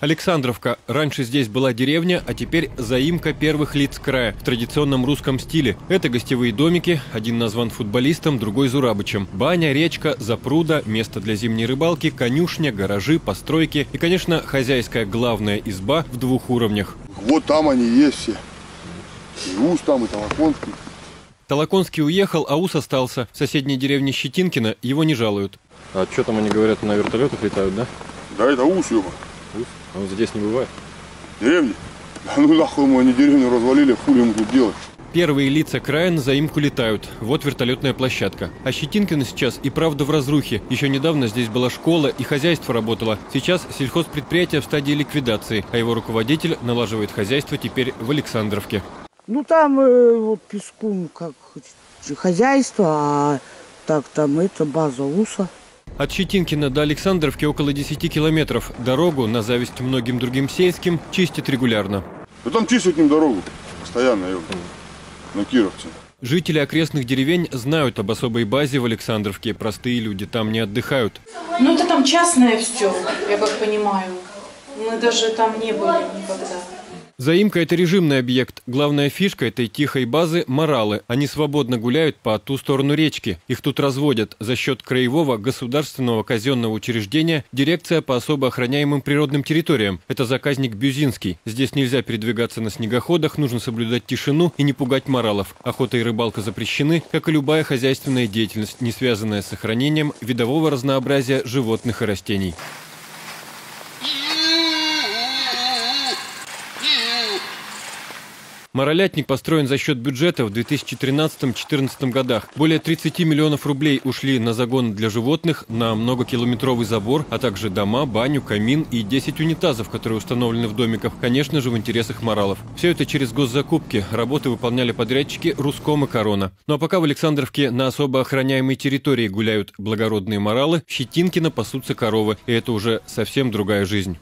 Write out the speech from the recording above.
Александровка. Раньше здесь была деревня, а теперь заимка первых лиц края в традиционном русском стиле. Это гостевые домики, один назван футболистом, другой Зурабычем. Баня, речка, запруда, место для зимней рыбалки, конюшня, гаражи, постройки и, конечно, хозяйская главная изба в двух уровнях. Вот там они есть все. И Ус там, и Толоконский. Толоконский уехал, а Ус остался. В соседней деревне Щетинкина его не жалуют. А что там они говорят, на вертолетах летают, да? Да это Ус, ёба. А вот здесь не бывает. Деревни? Да ну нахуй мы они деревню развалили, хули мы тут делать? Первые лица края на заимку летают. Вот вертолетная площадка. А Щетинкина сейчас и правда в разрухе. Еще недавно здесь была школа и хозяйство работало. Сейчас сельхозпредприятие в стадии ликвидации, а его руководитель налаживает хозяйство теперь в Александровке. Ну там э, вот песку ну, как хозяйство, а так там это база УСа. От Щетинкина до Александровки около 10 километров. Дорогу, на зависть многим другим сельским, чистят регулярно. Да там чистят им дорогу. Постоянно. На Кировце. Жители окрестных деревень знают об особой базе в Александровке. Простые люди там не отдыхают. Ну это там частное все, я как понимаю. Мы даже там не были никогда. Заимка – это режимный объект. Главная фишка этой тихой базы – моралы. Они свободно гуляют по ту сторону речки. Их тут разводят. За счет краевого государственного казенного учреждения дирекция по особо охраняемым природным территориям. Это заказник Бюзинский. Здесь нельзя передвигаться на снегоходах, нужно соблюдать тишину и не пугать моралов. Охота и рыбалка запрещены, как и любая хозяйственная деятельность, не связанная с сохранением видового разнообразия животных и растений. Моролятник построен за счет бюджета в 2013-2014 годах. Более 30 миллионов рублей ушли на загон для животных, на многокилометровый забор, а также дома, баню, камин и 10 унитазов, которые установлены в домиках, конечно же, в интересах моралов. Все это через госзакупки. Работы выполняли подрядчики Руском и Корона. Ну а пока в Александровке на особо охраняемой территории гуляют благородные моралы, в Щетинкино пасутся коровы, и это уже совсем другая жизнь.